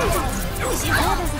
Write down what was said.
おいしそう。